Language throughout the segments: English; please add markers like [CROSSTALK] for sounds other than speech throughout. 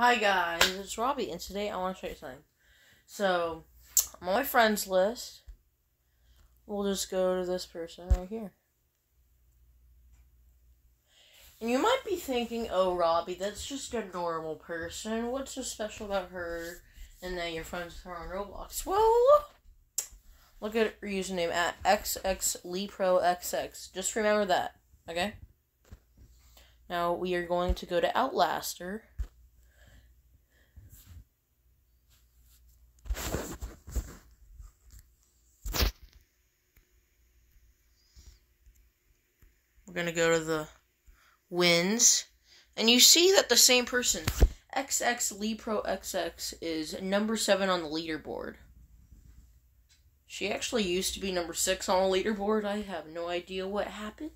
Hi guys, it's Robbie, and today I want to show you something. So, on my friends list. We'll just go to this person right here. And you might be thinking, oh, Robbie, that's just a normal person. What's so special about her? And that your friends her on Roblox. Well, look at her username at XxLeeProxX. Just remember that, okay? Now we are going to go to Outlaster. Going to go to the wins. And you see that the same person, XX Lepro XX, is number 7 on the leaderboard. She actually used to be number 6 on the leaderboard. I have no idea what happened.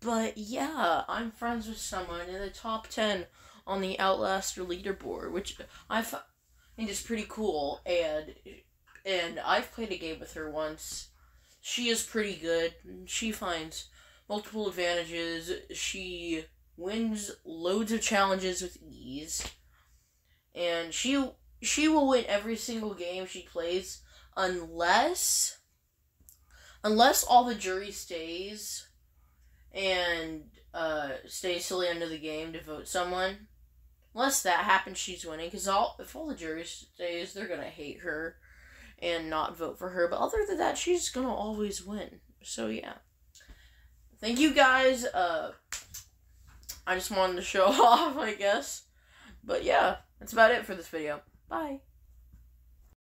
But yeah, I'm friends with someone in the top 10 on the Outlaster leaderboard, which I find is pretty cool. And and I've played a game with her once. She is pretty good. She finds multiple advantages. She wins loads of challenges with ease. And she she will win every single game she plays unless unless all the jury stays and uh stays till the end of the game to vote someone. Unless that happens, she's winning. Because all if all the jury stays, they're gonna hate her and not vote for her. But other than that, she's gonna always win. So yeah thank you guys. Uh, I just wanted to show [LAUGHS] off, I guess. But yeah, that's about it for this video. Bye.